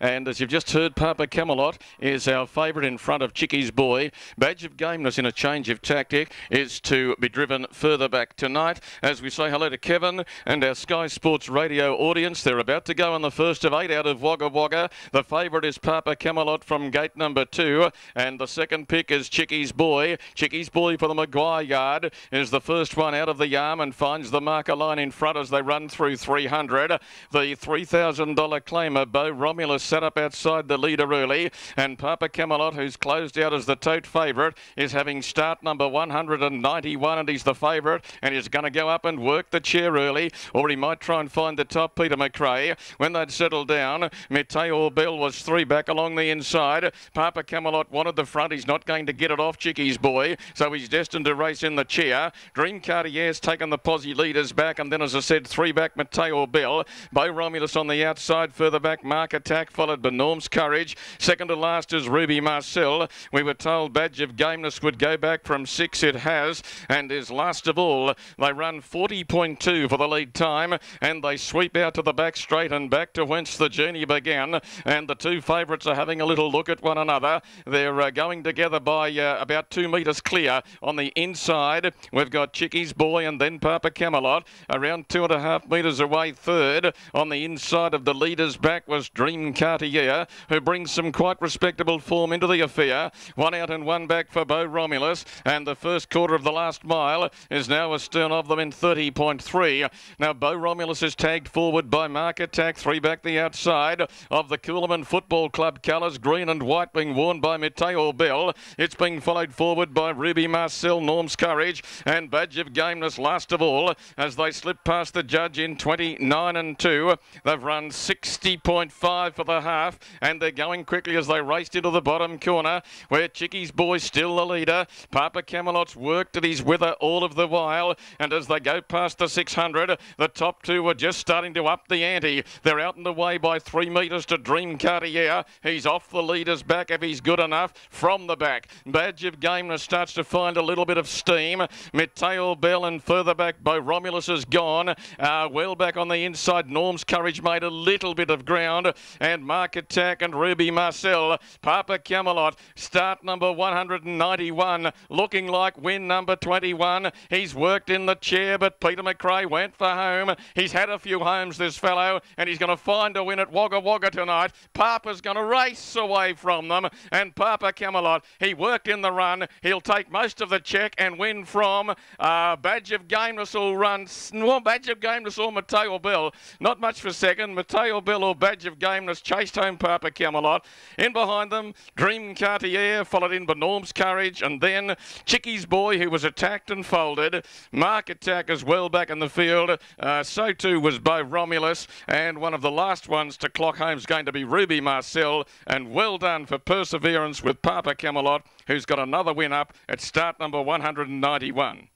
And as you've just heard, Papa Camelot is our favourite in front of Chicky's Boy. Badge of Gameness in a change of tactic is to be driven further back tonight. As we say hello to Kevin and our Sky Sports radio audience, they're about to go on the first of eight out of Wagga Wagga. The favourite is Papa Camelot from gate number two, and the second pick is Chicky's Boy. Chicky's Boy for the Maguire yard is the first one out of the arm and finds the marker line in front as they run through 300. The $3,000 claimer, Bo Romulus, sat up outside the leader early, and Papa Camelot, who's closed out as the tote favourite, is having start number 191, and he's the favourite, and he's going to go up and work the chair early, or he might try and find the top, Peter McRae. When they'd settled down, Mateo Bell was three back along the inside. Papa Camelot wanted the front. He's not going to get it off Chicky's boy, so he's destined to race in the chair. Dream Cartier's taken the posse leaders back, and then, as I said, three back Mateo Bell. Bo Romulus on the outside, further back Mark Attack, followed by Norm's Courage. Second to last is Ruby Marcel. We were told Badge of Gameness would go back from six. It has, and is last of all. They run 40.2 for the lead time, and they sweep out to the back straight and back to whence the journey began. And the two favourites are having a little look at one another. They're uh, going together by uh, about two metres clear on the inside. We've got Chicky's Boy and then Papa Camelot around two and a half metres away third. On the inside of the leader's back was Dream Cartier, who brings some quite respectable form into the affair. One out and one back for Bo Romulus, and the first quarter of the last mile is now astern of them in 30.3. Now Bo Romulus is tagged forward by Mark Attack, three back the outside of the Coolamon Football Club colours, green and white being worn by Mateo Bell. It's being followed forward by Ruby Marcel, Norm's Courage, and Badge of Gameness last of all as they slip past the judge in 29 and 2. They've run 60.5 for the half, and they're going quickly as they raced into the bottom corner where Chicky's boy still the leader. Papa Camelot's worked at his wither all of the while, and as they go past the 600, the top two are just starting to up the ante. They're out in the way by three metres to Dream Cartier. He's off the leader's back if he's good enough from the back. Badge of Gameness starts to find a little bit of steam. Mateo Bell and further back, Bo Romulus is gone. Uh, well back on the inside, Norm's Courage made a little bit of ground, and Mark Attack and Ruby Marcel. Papa Camelot, start number 191, looking like win number 21. He's worked in the chair, but Peter McRae went for home. He's had a few homes, this fellow, and he's going to find a win at Wagga Wagga tonight. Papa's going to race away from them, and Papa Camelot, he worked in the run. He'll take most of the check and win from uh, Badge of Gameness will run, well, Badge of Gameness or Mateo Bell. Not much for second. Mateo Bell or Badge of Gameness chased home Papa Camelot. In behind them, Dream Cartier, followed in by Norm's Courage, and then Chicky's Boy, who was attacked and folded. Mark Attack as well back in the field. Uh, so too was Bo Romulus, and one of the last ones to clock home is going to be Ruby Marcel. And well done for perseverance with Papa Camelot, who's got another win up at start number 191.